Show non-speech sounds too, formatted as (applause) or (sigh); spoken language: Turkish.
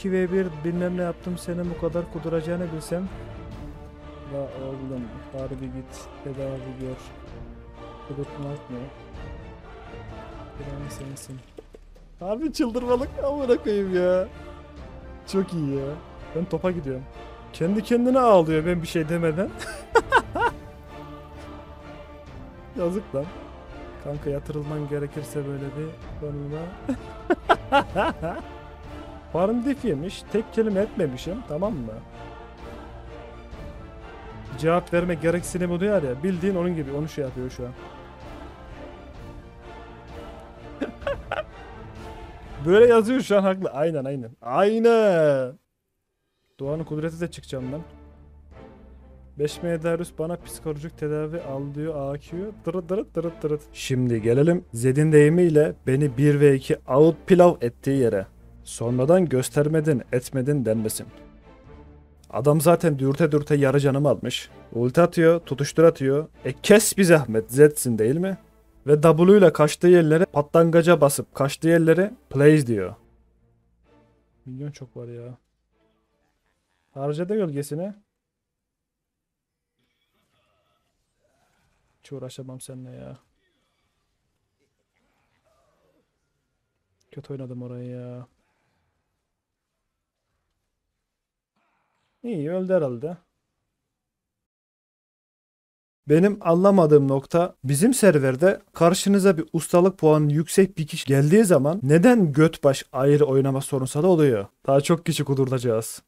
2v1 bilmem ne yaptım senin bu kadar kuduracağını bilsem. La oğlum harbi git tedavi gör. Kudurtmak mı? Bilen sensin. Harbi çıldırmalık amına koyayım ya. Çok iyi ya. Ben topa gidiyorum. Kendi kendine ağlıyor ben bir şey demeden. (laughs) Yazık lan. Kanka yatırılman gerekirse böyle bir konuda. (laughs) Farm diff yemiş. Tek kelime etmemişim. Tamam mı? Cevap verme gereksinimi duyar ya. Bildiğin onun gibi. Onu şey yapıyor şu an. (laughs) Böyle yazıyor şu an haklı. Aynen aynen. Aynen. Doğanın kudreti de çıkacağım ben. 5 Medarus bana psikolojik tedavi al diyor AQ. Dırıt dırıt dırıt dırıt. Şimdi gelelim Zed'in deyimiyle beni 1 ve 2 out pilav ettiği yere. Sonradan göstermedin etmedin denmesin. Adam zaten dürte dürte yarı canım almış. Ulti atıyor, tutuştur atıyor. E kes bir zahmet Zed'sin değil mi? Ve W ile kaçtığı yerlere patlangaca basıp kaçtığı yerlere plays diyor. Milyon çok var ya. Harcadı gölgesini. Hiç uğraşamam seninle ya. Kötü oynadım orayı ya. İyi öldü herhalde. Benim anlamadığım nokta bizim serverde karşınıza bir ustalık puanı yüksek bir kişi geldiği zaman neden göt baş ayrı oynama sorunsalı oluyor? Daha çok kişi kudurtacağız.